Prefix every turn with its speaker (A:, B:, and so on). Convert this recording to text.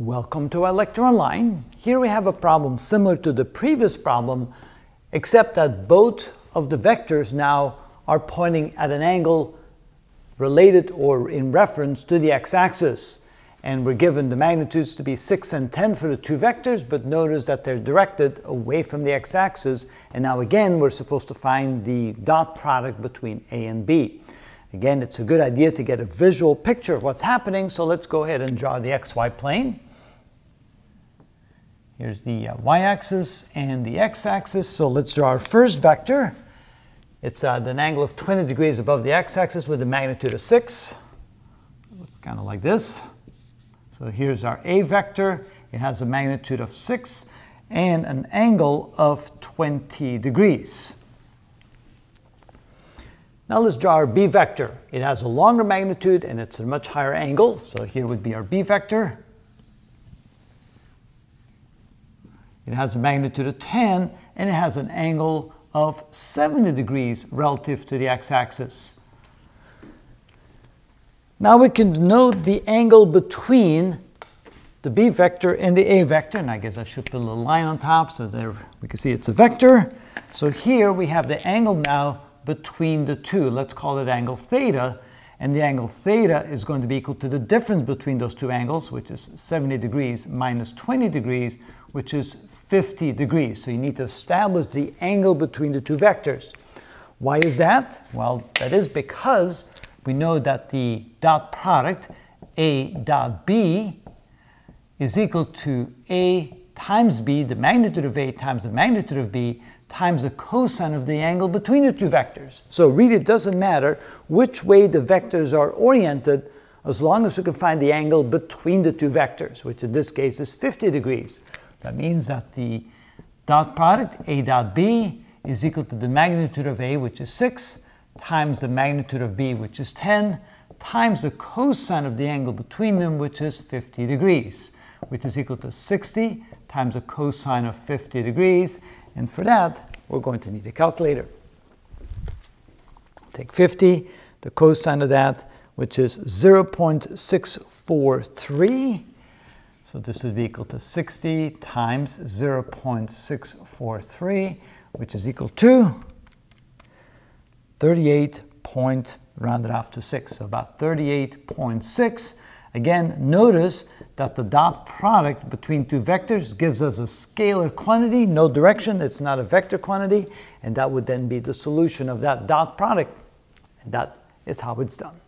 A: Welcome to iLecture Online. Here we have a problem similar to the previous problem, except that both of the vectors now are pointing at an angle related or in reference to the x-axis. And we're given the magnitudes to be 6 and 10 for the two vectors, but notice that they're directed away from the x-axis. And now again, we're supposed to find the dot product between a and b. Again, it's a good idea to get a visual picture of what's happening, so let's go ahead and draw the xy plane. Here's the uh, y-axis and the x-axis. So let's draw our first vector. It's uh, an angle of 20 degrees above the x-axis with a magnitude of 6. Kind of like this. So here's our a vector. It has a magnitude of 6 and an angle of 20 degrees. Now let's draw our b vector. It has a longer magnitude and it's a much higher angle. So here would be our b vector. It has a magnitude of 10 and it has an angle of 70 degrees relative to the x-axis. Now we can denote the angle between the b vector and the a vector, and I guess I should put a little line on top so there we can see it's a vector. So here we have the angle now between the two. Let's call it angle theta, and the angle theta is going to be equal to the difference between those two angles, which is 70 degrees minus 20 degrees, which is 50 degrees. So you need to establish the angle between the two vectors. Why is that? Well, that is because we know that the dot product A dot B is equal to A times B, the magnitude of A times the magnitude of B, times the cosine of the angle between the two vectors. So really it doesn't matter which way the vectors are oriented as long as we can find the angle between the two vectors, which in this case is 50 degrees. That means that the dot product, A dot B, is equal to the magnitude of A, which is 6, times the magnitude of B, which is 10, times the cosine of the angle between them, which is 50 degrees, which is equal to 60 times a cosine of 50 degrees. And for that, we're going to need a calculator. Take 50, the cosine of that, which is 0.643 so this would be equal to 60 times 0.643, which is equal to 38 point, rounded off to 6, so about 38.6. Again, notice that the dot product between two vectors gives us a scalar quantity, no direction, it's not a vector quantity, and that would then be the solution of that dot product. And that is how it's done.